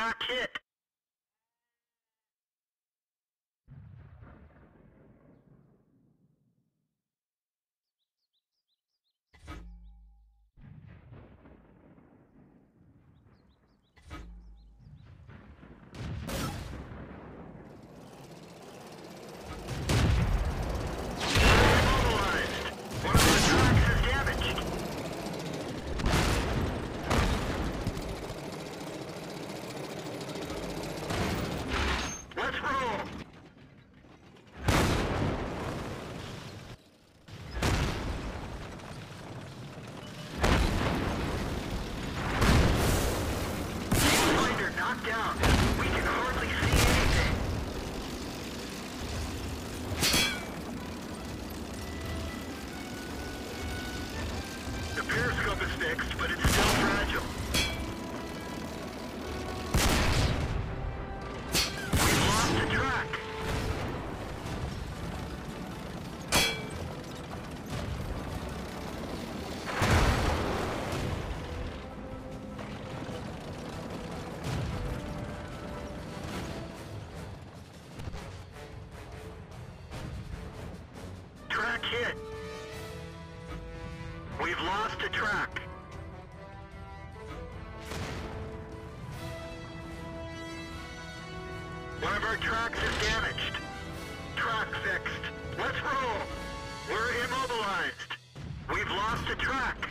Track hit. Immobilized. One of our tracks is damaged. Let's roll. Finder knocked down. We can hardly see anything. The periscope is fixed, but it's still fragile. We've lost the track. Track hit. We've lost a track. Our tracks is damaged. Track fixed. Let's roll. We're immobilized. We've lost a track.